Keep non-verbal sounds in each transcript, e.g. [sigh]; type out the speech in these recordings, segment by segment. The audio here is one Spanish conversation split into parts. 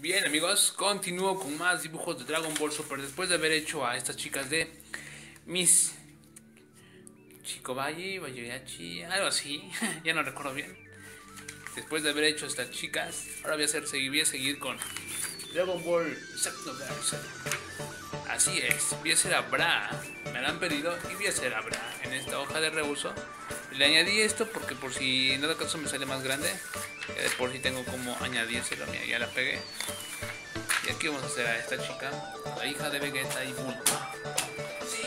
Bien amigos, continúo con más dibujos de Dragon Ball Super después de haber hecho a estas chicas de Miss Chikobayi, Bayoyachi, algo así, [laughs] ya no recuerdo bien. Después de haber hecho estas chicas, ahora voy a, hacer, voy a seguir con Dragon Ball Xenoverse. Así es, voy a hacer a Bra, me lo han pedido y voy a hacer a Bra en esta hoja de reuso. Le añadí esto porque por si en otro caso me sale más grande, por si tengo como añadírselo, mira, ya la pegué. Y aquí vamos a hacer a esta chica, la hija de Vegeta y Bulma. Sí.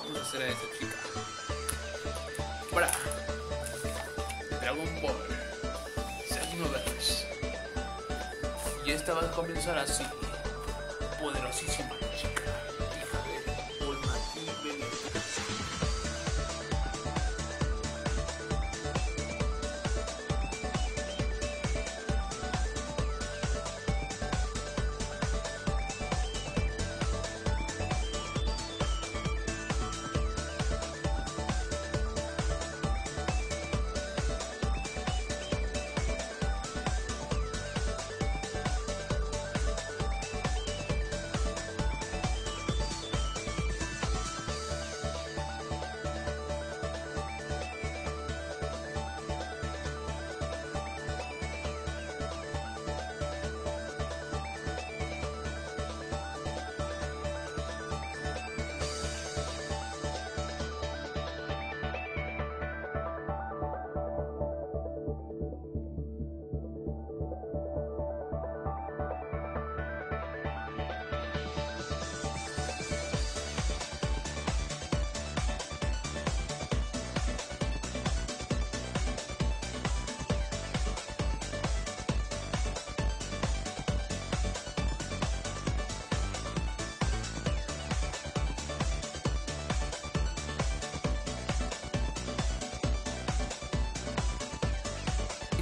Vamos a hacer a esta chica. Bra. Dragon Ball. Esta va a comenzar así. Poderosísima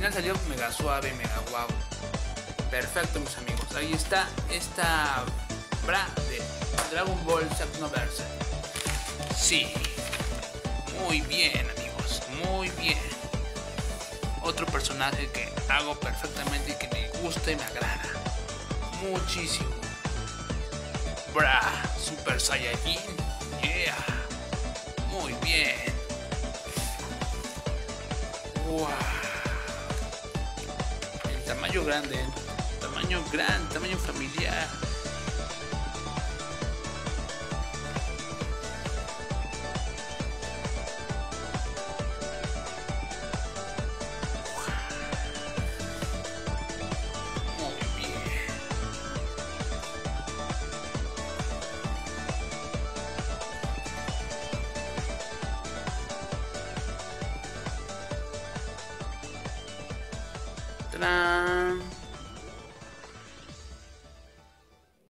final salió mega suave, mega guau. Perfecto, mis amigos. Ahí está esta bra de Dragon Ball Xenoverse. Sí. Muy bien, amigos. Muy bien. Otro personaje que hago perfectamente y que me gusta y me agrada. Muchísimo. Bra, Super Saiyajin. Yeah. Muy bien. Wow tamaño grande, tamaño gran, tamaño familiar. ったらーん。